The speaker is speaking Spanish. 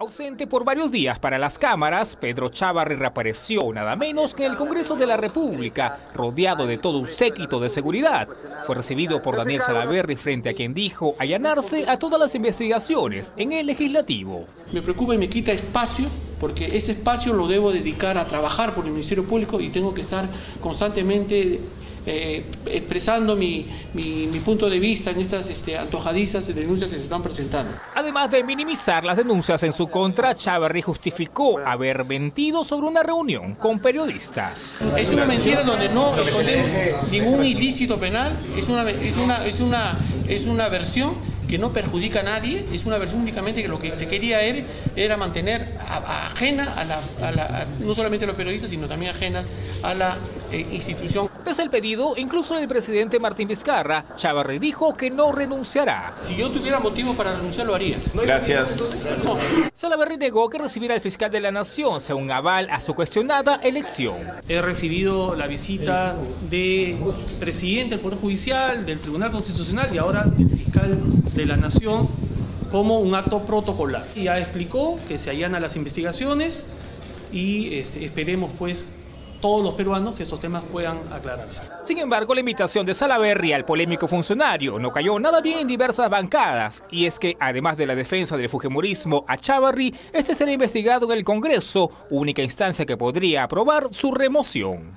Ausente por varios días para las cámaras, Pedro Chávarri reapareció nada menos que en el Congreso de la República, rodeado de todo un séquito de seguridad. Fue recibido por Daniel Salaverry frente a quien dijo allanarse a todas las investigaciones en el legislativo. Me preocupa y me quita espacio porque ese espacio lo debo dedicar a trabajar por el Ministerio Público y tengo que estar constantemente eh, expresando mi, punto de vista en estas este, antojadizas de denuncias que se están presentando. Además de minimizar las denuncias en su contra, Chávarri justificó haber mentido sobre una reunión con periodistas. Es una mentira donde no escondemos ningún ilícito penal, es una, es una, es una, es una versión que no perjudica a nadie, es una versión únicamente que lo que se quería era, era mantener ajena a la, no solamente a los periodistas, sino también ajenas a la institución. Pese al pedido, incluso el presidente Martín Vizcarra, Chavarri dijo que no renunciará. Si yo tuviera motivo para renunciar, lo haría. Gracias. Salaverry negó que recibirá al fiscal de la Nación sea un aval a su cuestionada elección. He recibido la visita del presidente del Poder Judicial, del Tribunal Constitucional y ahora del fiscal de la Nación como un acto protocolar. Ya explicó que se allanan las investigaciones y este, esperemos pues todos los peruanos que estos temas puedan aclararse. Sin embargo, la invitación de Salaverry al polémico funcionario no cayó nada bien en diversas bancadas, y es que además de la defensa del fujimorismo a Chavarri, este será investigado en el Congreso, única instancia que podría aprobar su remoción.